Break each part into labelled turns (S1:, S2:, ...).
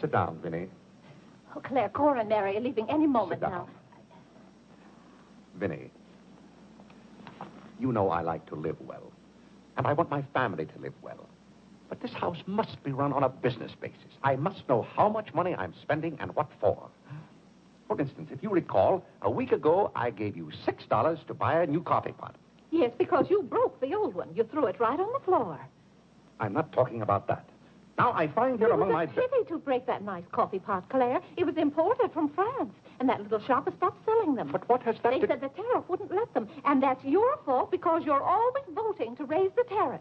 S1: Sit down, Vinny.
S2: Oh, Clare, Cora and Mary are leaving any moment
S1: Sit
S2: now.
S1: down. Vinny, you know I like to live well, and I want my family to live well. But this house must be run on a business basis. I must know how much money I'm spending and what for. For instance, if you recall, a week ago I gave you six dollars to buy a new coffee pot.
S2: Yes, because you broke the old one. You threw it right on the floor.
S1: I'm not talking about that. Now I find here
S2: it
S1: among
S2: was a pity to break that nice coffee pot, Clare. It was imported from France, and that little shop has stopped selling them.
S1: But what has that
S2: They
S1: to-
S2: said the tariff wouldn't let them, and that's your fault because you're always voting to raise the tariff.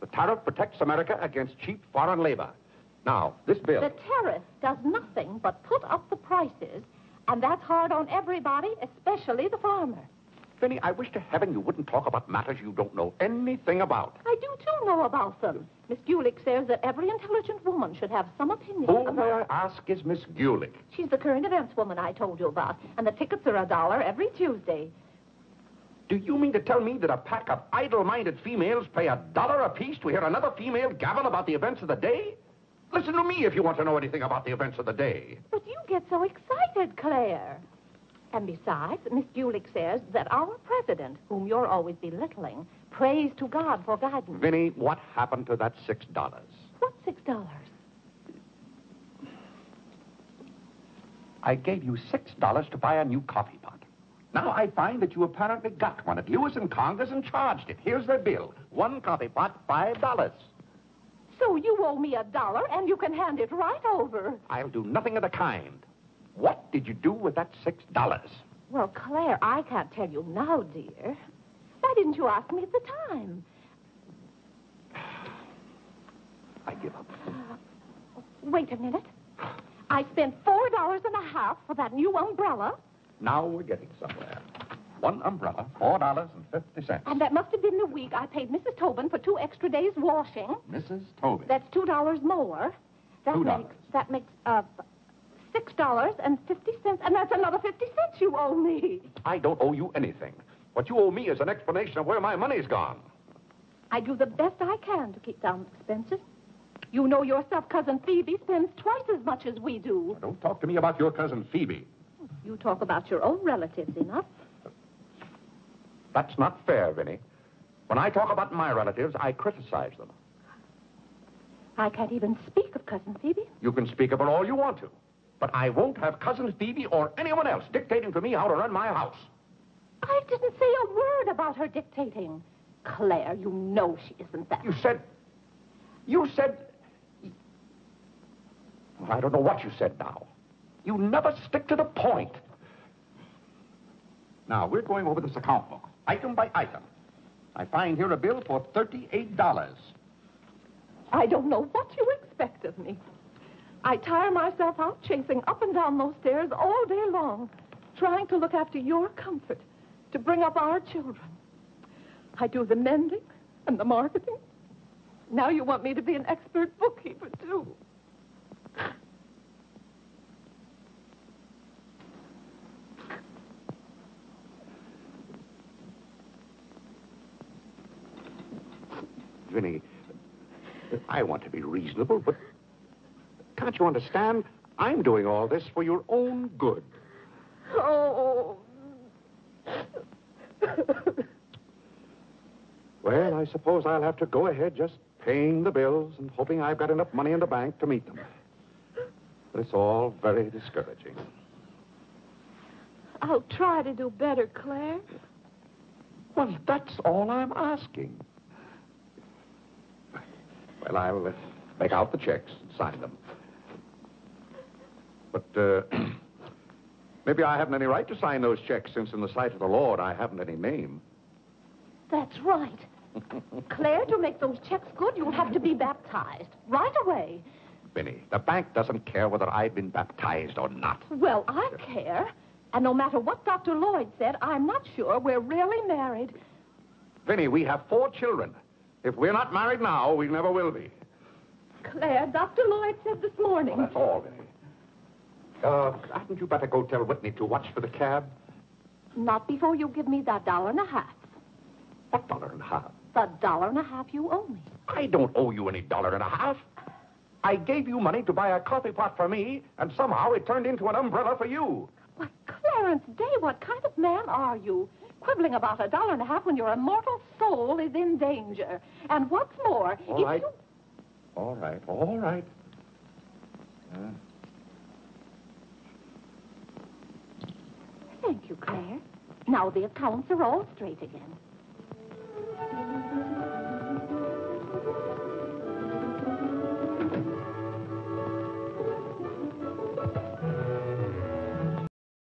S1: the tariff protects America against cheap foreign labor. Now, this bill.
S2: The tariff does nothing but put up the prices, and that's hard on everybody, especially the farmer.
S1: Vinny, I wish to heaven you wouldn't talk about matters you don't know anything about.
S2: I do too know about them. Miss Gulick says that every intelligent woman should have some opinion
S1: Who, may I ask, is Miss Gulick?
S2: She's the current events woman I told you about, and the tickets are a dollar every Tuesday.
S1: Do you mean to tell me that a pack of idle-minded females pay a dollar apiece to hear another female gabble about the events of the day? Listen to me if you want to know anything about the events of the day.
S2: But you get so excited, Clare. And besides, Miss Gulick says that our president, whom you're always belittling, prays to God for guidance.
S1: Vinny, what happened to that six dollars?
S2: What six dollars?
S1: I gave you six dollars to buy a new coffee pot. Now I find that you apparently got one at Lewis and Conger's and charged it. Here's the bill. One coffee pot, five dollars.
S2: So you owe me a dollar, and you can hand it right over.
S1: I'll do nothing of the kind. What did you do with that six dollars?
S2: Well, Clare, I can't tell you now, dear. Why didn't you ask me at the time?
S1: I give up.
S2: Wait a minute. I spent four dollars and a half for that new umbrella,
S1: Now we're getting somewhere. One umbrella, four dollars and fifty cents.
S2: and that must have been the week I paid Mrs. Tobin for two extra days washing.
S1: Mrs. Tobin.
S2: That's two dollars more. That
S1: $2.
S2: makes that makes uh six dollars and fifty cents, and that's another fifty cents you owe me.
S1: I don't owe you anything. What you owe me is an explanation of where my money's gone.
S2: I do the best I can to keep down expenses. You know yourself, cousin Phoebe spends twice as much as we do.
S1: Don't talk to me about your cousin Phoebe.
S2: You talk about your own relatives enough.
S1: That's not fair, Vinny. When I talk about my relatives, I criticize them.
S2: I can't even speak of cousin Phoebe.
S1: You can speak of her all you want to. But I won't have cousin Phoebe or anyone else dictating to me how to run my house.
S2: I didn't say a word about her dictating. Clare, you know she isn't that.
S1: You said. You said. Well, I don't know what you said now. You never stick to the point. Now, we're going over this account book, item by item. I find here a bill for $38.
S2: I don't know what you expect of me. I tire myself out chasing up and down those stairs all day long, trying to look after your comfort, to bring up our children. I do the mending and the marketing. Now you want me to be an expert bookkeeper, too.
S1: Vinny, I want to be reasonable, but can't you understand? I'm doing all this for your own good.
S2: Oh.
S1: Well, I suppose I'll have to go ahead just paying the bills and hoping I've got enough money in the bank to meet them. But it's all very discouraging.
S2: I'll try to do better, Clare.
S1: Well, that's all I'm asking. Well, I'll uh, make out the checks and sign them. But uh, maybe I haven't any right to sign those checks since, in the sight of the Lord, I haven't any name.
S2: That's right. Clare, to make those checks good, you'll have to be baptized right away.
S1: Vinny, the bank doesn't care whether I've been baptized or not.
S2: Well, I care. And no matter what Dr. Lloyd said, I'm not sure we're really married.
S1: Vinny, we have four children. If we're not married now, we never will be.
S2: Clare, Dr. Lloyd said this morning.
S1: Well, that's all, Vinny. Uh, hadn't you better go tell Whitney to watch for the cab?
S2: Not before you give me that dollar and a half.
S1: What dollar and a half?
S2: The dollar and a half you owe me.
S1: I don't owe you any dollar and a half. I gave you money to buy a coffee pot for me, and somehow it turned into an umbrella for you.
S2: Why, Clarence Day, what kind of man are you? Quibbling about a dollar and a half when your immortal soul is in danger. And what's more,
S1: All
S2: if
S1: right.
S2: you...
S1: All right, all right. Uh,
S2: Thank you, Clare. Now the accounts are all straight again.